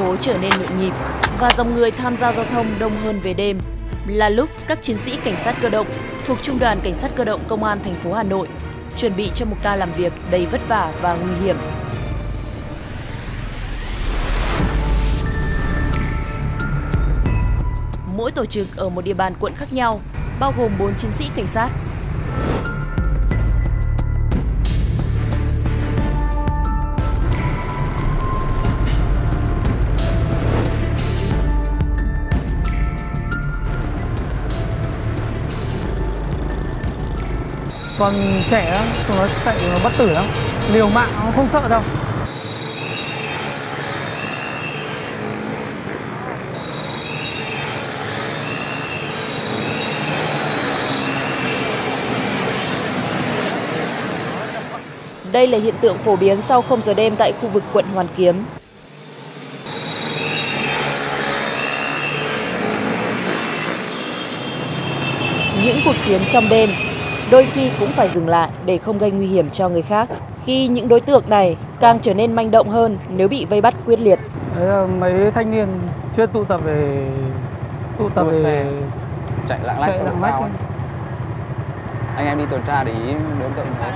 phố trở nên nhộn nhịp và dòng người tham gia giao thông đông hơn về đêm là lúc các chiến sĩ cảnh sát cơ động thuộc Trung đoàn Cảnh sát cơ động Công an thành phố Hà Nội chuẩn bị cho một ca làm việc đầy vất vả và nguy hiểm. Mỗi tổ trực ở một địa bàn quận khác nhau, bao gồm 4 chiến sĩ cảnh sát. Còn trẻ lắm chúng nó chạy, nó bất tử lắm. Liều mạng nó không sợ đâu. Đây là hiện tượng phổ biến sau 0 giờ đêm tại khu vực quận Hoàn Kiếm. Những cuộc chiến trong đêm đôi khi cũng phải dừng lại để không gây nguy hiểm cho người khác. Khi những đối tượng này càng trở nên manh động hơn nếu bị vây bắt quyết liệt. Đấy là mấy thanh niên chưa tụ tập về tụ tập Đua về xe, chạy lạng lách chạy lạng lách anh em đi tuần tra để ý đối tượng thế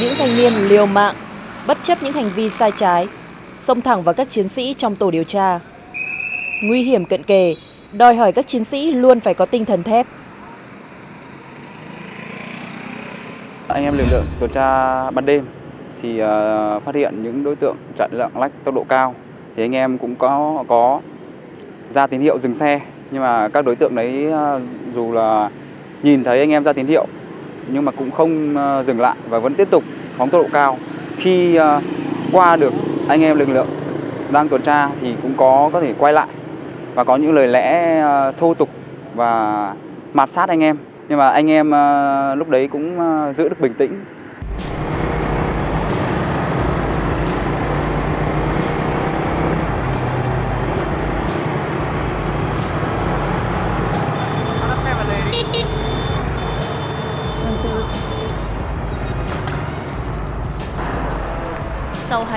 Những thanh niên liều mạng, bất chấp những hành vi sai trái, xông thẳng vào các chiến sĩ trong tổ điều tra. Nguy hiểm cận kề, đòi hỏi các chiến sĩ luôn phải có tinh thần thép. anh em lực lượng tuần tra ban đêm thì uh, phát hiện những đối tượng chạy lạng lách tốc độ cao thì anh em cũng có có ra tín hiệu dừng xe nhưng mà các đối tượng đấy uh, dù là nhìn thấy anh em ra tín hiệu nhưng mà cũng không uh, dừng lại và vẫn tiếp tục phóng tốc độ cao. Khi ờ, qua được anh em lực lượng đang tuần tra thì cũng có có thể quay lại và có những lời lẽ ờ, thô tục và mạt sát anh em. Nhưng mà anh em ờ, lúc đấy cũng giữ được bình tĩnh.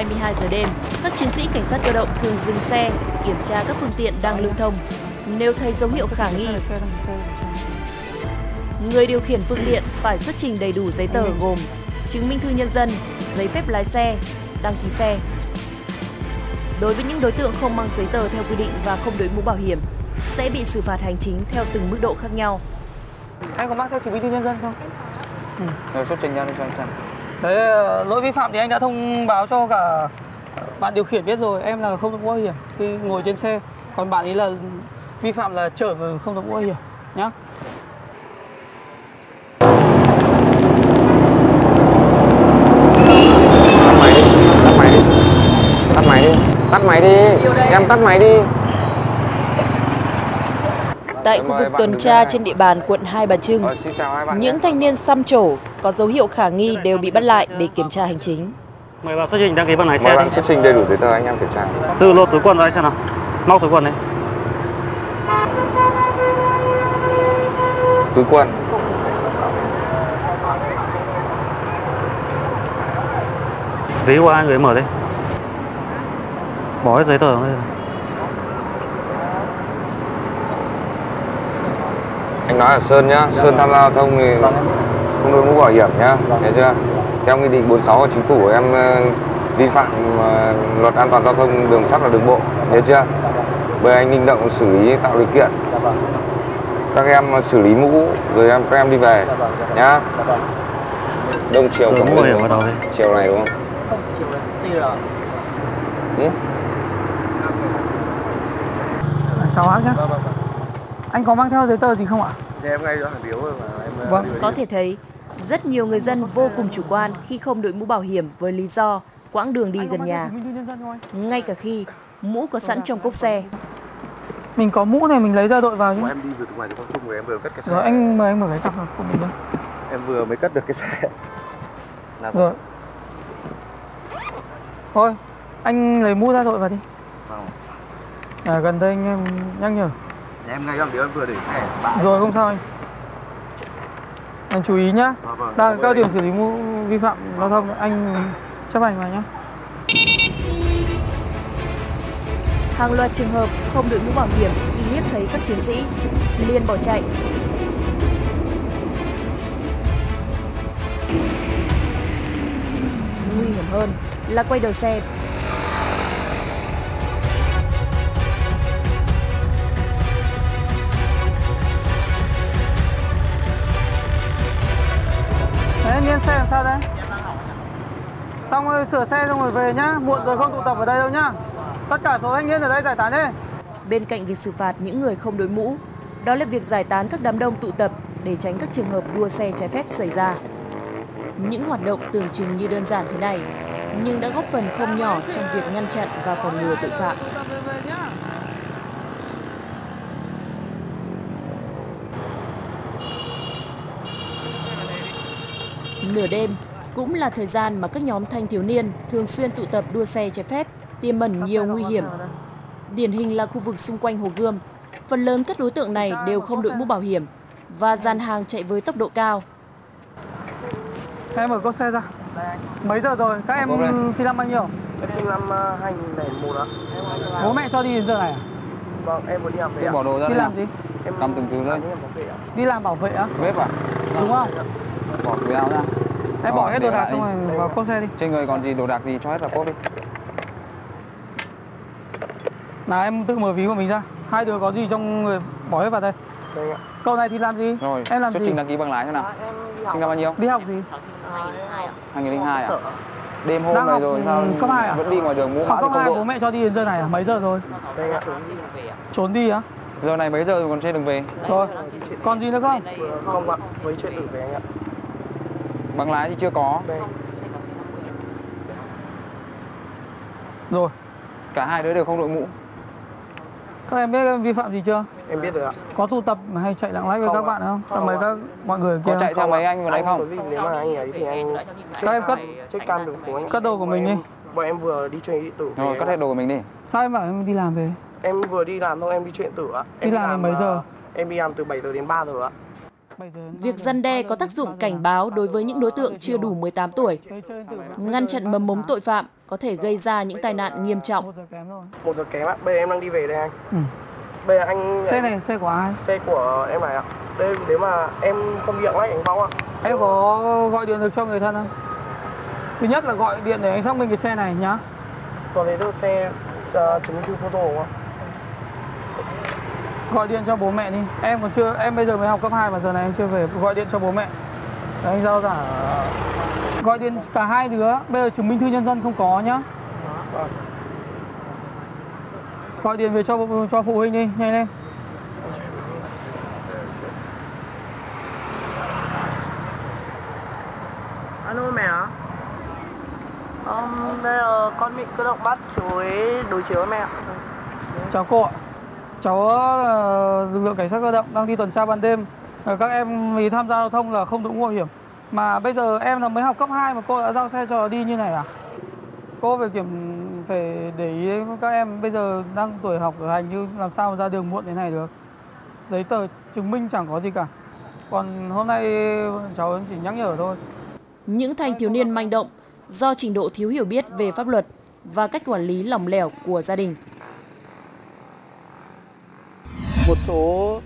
22 giờ đêm, các chiến sĩ cảnh sát cơ động thường dừng xe, kiểm tra các phương tiện đang lưu thông. Nếu thấy dấu hiệu khả nghi, người điều khiển phương tiện phải xuất trình đầy đủ giấy tờ gồm chứng minh thư nhân dân, giấy phép lái xe, đăng ký xe. Đối với những đối tượng không mang giấy tờ theo quy định và không đội mũ bảo hiểm, sẽ bị xử phạt hành chính theo từng mức độ khác nhau. anh có mang theo chứng minh thư nhân dân không rồi xuất trình ra đi cho anh xem đấy ờ, lỗi vi phạm thì anh đã thông báo cho cả bạn điều khiển biết rồi. Em là không đội mũ bảo hiểm khi ngồi trên xe. Còn bạn ấy là vi phạm là chở mà không đội mũ bảo hiểm nhá. Tắt máy đi tắt máy đi. Tắt máy đi tắt máy đi. Em tắt máy đi. Tại khu vực tuần tra trên địa bàn quận Hai Bà Trưng, Ờ, những thanh niên xăm trổ có dấu hiệu khả nghi đều bị bắt lại để kiểm tra hành chính. Mời bạn xuất trình đăng ký bằng lái mời xe bạn đi. xuất trình đầy đủ giấy tờ anh em kiểm tra Tự lột túi quần ra xem nào. Móc túi quần đấy. túi quần Ví của ai người mở đây. Bỏ hết giấy tờ đây. anh nói là sơn nhá sơn tham gia giao thông thì không đội mũ bảo hiểm nhá. Nghe chưa? Theo nghị định 46 của chính phủ em ờ, vi phạm ờ, luật an toàn giao thông đường sắt và đường bộ. Nhớ chưa? Bây anh linh động xử lý tạo điều kiện. Các em xử lý mũ rồi em các em đi về. Nhá. Đông chiều cầm mũ bảo đi. chiều này đúng không? Ừ? chào bác nhá. Anh có mang theo giấy tờ gì không ạ em ngay hàng điếu rồi mà em Vâng. Có thể thấy, rất nhiều người dân vô cùng chủ quan khi không đội mũ bảo hiểm với lý do quãng đường đi gần nhà, ngay cả khi mũ có sẵn trong cốp xe. mình có mũ này mình lấy ra đội vào chứ em đi từ ngoài Quang Trung rồi em vừa cất cái xe rồi anh mời anh mở cái cặp của mình nhé em vừa mới cất được cái xe là rồi thôi Anh lấy mũ ra đội vào đi. Vâng. À, gần đây anh em nhắc nhở. Em ngay điều em vừa để xe bãi. Rồi không sao anh. Anh chú ý nhá. Vâng. Đang cao điểm xử lý mũ vi phạm giao thông anh chấp hành vào nhá. Hàng loạt trường hợp không đội mũ bảo hiểm khi liếc thấy các chiến sĩ liền bỏ chạy. Nguy hiểm hơn là quay đầu xe anh lên xe làm sao đấy? Xong rồi sửa xe xong rồi về nhá, muộn rồi không tụ tập ở đây đâu nhá. Tất cả số thanh niên ở đây giải tán đi. Bên cạnh việc xử phạt những người không đội mũ, đó là việc giải tán các đám đông tụ tập để tránh các trường hợp đua xe trái phép xảy ra. Những hoạt động tưởng chừng như đơn giản thế này, nhưng đã góp phần không nhỏ trong việc ngăn chặn và phòng ngừa tội phạm. Tụ tập về về nhá. Nửa đêm cũng là thời gian mà các nhóm thanh thiếu niên thường xuyên tụ tập đua xe trái phép, tiềm mẩn nhiều nguy hiểm. Điển hình là khu vực xung quanh Hồ Gươm, phần lớn các đối tượng này đều không đội mũ bảo hiểm và dàn hàng chạy với tốc độ cao. Em mở cốp xe ra. Mấy giờ rồi? Các em sinh năm bao nhiêu? Em sinh năm ờ, 2001 ạ. Bố mẹ cho đi đến giờ này à? Vâng, em vừa đi học về ạ. bỏ đồ ra Đi đây làm gì? Em Cầm từng thứ lên. em. Đi làm bảo vệ á? Bếp à? Đúng không? Bỏ túi áo ra. Em bỏ hết đồ đạc xong rồi vào cốp xe đi. Trên người còn gì đồ đạc gì cho hết vào cốp đi. Nào em tự mở ví của mình ra. Hai đứa có gì trong người bỏ hết vào đây. Đây ạ. Cậu này thì làm gì? Rồi, Em làm xuất trình đăng ký bằng lái thế nào? À, Sinh năm bao nhiêu? Đi học gì? 2002 à? Đêm hôm Đang này rồi sao cấp hai à? vẫn đi ngoài đường mũ mã công 2 bố bộ. mẹ cho đi đến giờ này à? Mấy giờ rồi? Đây ạ. Trốn đi á? Giờ này mấy giờ rồi còn trên đường về? Rồi. Còn gì nữa không? Không ạ. Với chuyện tử về anh ạ. Bằng lái thì chưa có. Đây. Rồi. Cả hai đứa đều không đội mũ. Các em biết em vi phạm gì chưa? Em biết rồi ạ. Có tụ tập hay chạy lạng lách với các ạ. bạn không? Không mấy các mọi người kia Có chạy theo mấy anh vào đấy không? nếu mà anh ấy thì anh Các em cất check cam đường phố anh. cất đồ của mình đi. Bọn em vừa đi chơi điện tử. Rồi, cất hết đồ của mình đi. Sao em bảo em đi làm về? Em vừa đi làm thôi, em đi chơi điện tử ạ. Em Đi làm đến mấy ờ, giờ? Em đi làm từ 7 giờ đến 3 giờ ạ. Việc răn đe có tác dụng cảnh báo đối với những đối tượng chưa đủ 18 tuổi, ngăn chặn mầm mống tội phạm có thể gây ra những tai nạn nghiêm trọng. Một giờ kém rồi. Một giờ kém ạ. Bây giờ em đang đi về đây anh. Ừ. Bây giờ anh Xe này xe của ai? xe của em này ạ. Đây nếu mà em không điện anh phong ạ. Em có gọi điện được cho người thân không? Thứ nhất là gọi điện để anh xác minh cái xe này nhá. Còn thấy được xe uh, chứng minh thư photo không ạ? Gọi điện cho bố mẹ đi. Em còn chưa em bây giờ mới học cấp 2 mà giờ này em chưa về. Gọi điện cho bố mẹ. Đấy, anh giao giả gọi điện cả hai đứa. Bây giờ chứng minh thư nhân dân không có nhá. Gọi điện về cho cho phụ huynh đi, nhanh lên. Alo mẹ ạ. Um, bây giờ con bị cơ động bắt chú ấy đối chiếu với mẹ. Chào cô ạ. Cháu ờ, lực lượng cảnh sát cơ động đang đi tuần tra ban đêm. Ờ, các em vì tham gia giao thông là không đội mũ bảo hiểm. Mà bây giờ em là mới học cấp 2 mà cô đã giao xe cho đi như này à? Cô phải kiểm, phải để ý các em bây giờ đang tuổi học ở hành như làm sao mà ra đường muộn thế này được. Giấy tờ chứng minh chẳng có gì cả. Còn hôm nay cháu chỉ nhắc nhở thôi. Những thanh thiếu niên manh động do trình độ thiếu hiểu biết về pháp luật và cách quản lý lỏng lẻo của gia đình một số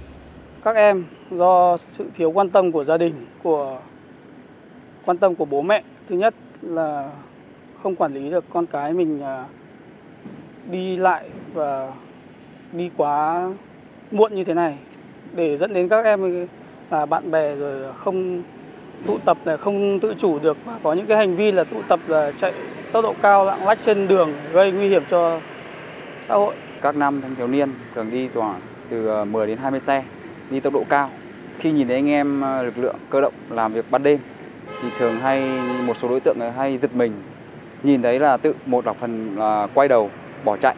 các em do sự thiếu quan tâm của gia đình, của quan tâm của bố mẹ. Thứ nhất là không quản lý được con cái mình à, đi lại và đi quá muộn như thế này. Để dẫn đến các em là bạn bè rồi không tụ tập là không tự chủ được và có những cái hành vi là tụ tập là chạy tốc độ cao, lạng lách trên đường, gây nguy hiểm cho xã hội. Các nam thanh thiếu niên thường đi tòa từ ờ, 10 đến 20 xe, đi tốc độ cao. Khi nhìn thấy anh em ờ, lực lượng cơ động làm việc ban đêm thì thường hay một số đối tượng hay giật mình. Nhìn thấy là tự một là phần là quay đầu bỏ chạy.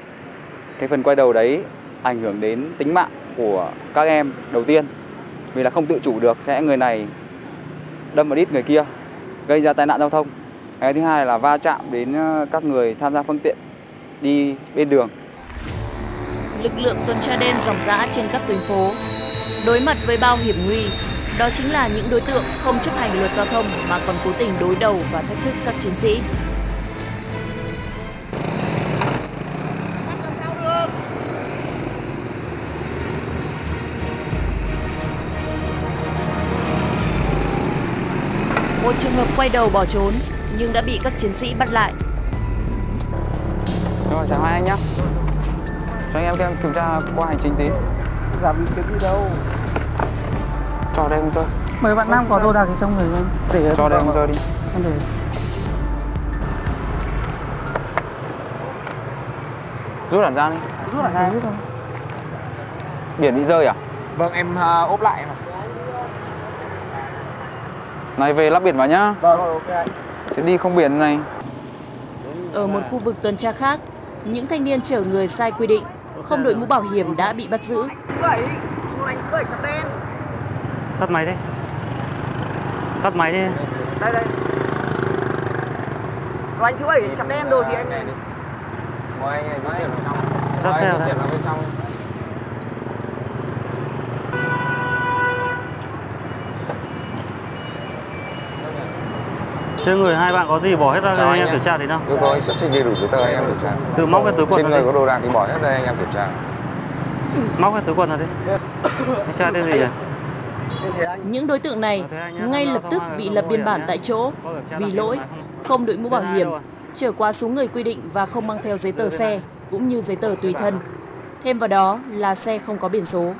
Cái phần quay đầu đấy ảnh hưởng đến tính mạng của các em đầu tiên. Vì là không tự chủ được sẽ người này đâm vào đít người kia gây ra tai nạn giao thông. Cái thứ hai là va chạm đến các người tham gia phương tiện đi bên đường. Lực lượng tuần tra đêm dòng dã trên các tuyến phố. Đối mặt với bao hiểm nguy, đó chính là những đối tượng không chấp hành luật giao thông mà còn cố tình đối đầu và thách thức các chiến sĩ. Một trường hợp quay đầu bỏ trốn nhưng đã bị các chiến sĩ bắt lại. Rồi chào hai anh nhé. Cho anh em em kiểm tra qua hành trình tí. Giảm cái gì đâu. Cho đây anh rơi. Mấy bạn nam có đồ đạc gì trong người không? Để Cho đây anh rơi đi. Em để. Rút hẳn ra đi. Rút lại ra. Rút thôi. Biển bị rơi à? Vâng em ốp lại mà. Này về lắp biển vào nhá. Vâng, ok anh. Thế đi không biển này. Ở một khu vực tuần tra khác, những thanh niên chở người sai quy định, không đội mũ bảo hiểm đã bị bắt giữ. Tắt máy đi. Tắt máy đi. Đây đây. Rồi anh thứ bảy chấm đen rồi thì anh Mời anh di chuyển vào trong. Ra Mời xe rồi di đấy. chuyển vào bên trong. Trên người hai bạn có gì bỏ hết ra cho anh em kiểm tra tí nào. Yêu cầu anh xuất trình đầy đủ giấy tờ anh em kiểm tra. Từ móc cái túi quần Trên ra người đi. có đồ đạc thì bỏ hết đây anh em kiểm tra. Móc cái túi quần ra đi. Anh tra tên gì nhỉ? Những đối tượng này ngay lập tức bị lập biên bản tại chỗ vì lỗi không đội mũ bảo hiểm, trở quá số người quy định và không mang theo giấy tờ xe cũng như giấy tờ tùy thân. Thêm vào đó là xe không có biển số.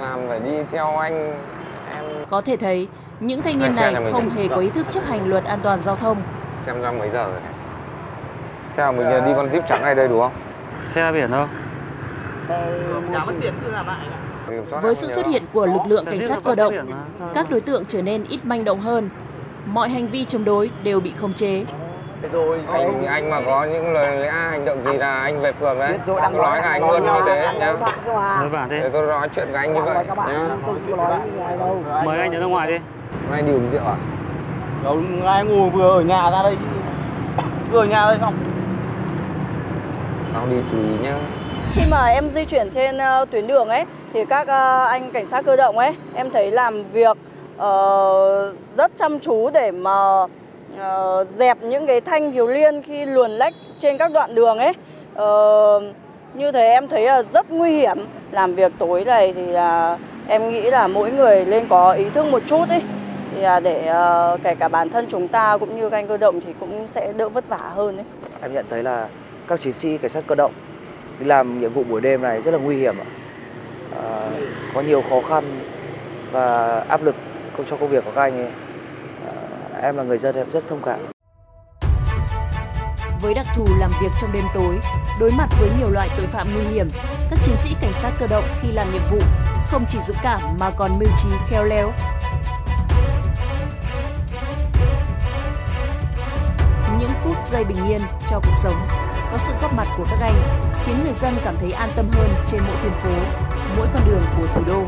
Làm phải đi theo anh em Có thể thấy, những thanh niên xe này không hề có ý thức chấp hành luật an toàn giao thông. xem ra mấy giờ rồi này. Xe của mình đi con Jeep trắng này đây đúng không? Xe biển? Nhà mất tiền làm lại soát Với sự xuất hiện của lực lượng cảnh sát là cơ động, các đối tượng trở nên ít manh động hơn. Mọi hành vi chống đối đều bị khống chế. Rồi, anh anh mà có những lời lẽ hành động gì là anh về phường đấy tôi nói với anh luôn như thế nhá tôi nói chuyện với anh như vậy nhá Mời anh đến ra ngoài đi. Hôm nay điều rượu à Đâu ai ngủ vừa ở nhà ra đây. Vừa ở nhà đây xong. sau đi chú ý nhá Khi mà em di chuyển trên ờ, tuyến đường ấy thì các ờ, anh cảnh sát cơ động ấy em thấy làm việc ờ, rất chăm chú để mà ờ, dẹp những cái thanh thiếu liên khi luồn lách trên các đoạn đường ấy. Ờ, như thế em thấy là rất nguy hiểm. Làm việc tối này thì là em nghĩ là mỗi người nên có ý thức một chút ấy thì là để ờ, kể cả bản thân chúng ta cũng như các anh cơ động thì cũng sẽ đỡ vất vả hơn ấy. Em nhận thấy là các chiến sĩ cảnh sát cơ động đi làm nhiệm vụ buổi đêm này rất là nguy hiểm ạ. À, có nhiều khó khăn và áp lực công- cho công việc của các anh ấy. À, em là người dân em rất thông cảm. Với đặc thù làm việc trong đêm tối, đối mặt với nhiều loại tội phạm nguy hiểm, các chiến sĩ cảnh sát cơ động khi làm nhiệm vụ không chỉ dũng cảm mà còn mưu trí khéo léo. Những phút giây bình yên cho cuộc sống, có sự góp mặt của các anh khiến người dân cảm thấy an tâm hơn trên mỗi tuyến phố, mỗi con đường của thủ đô.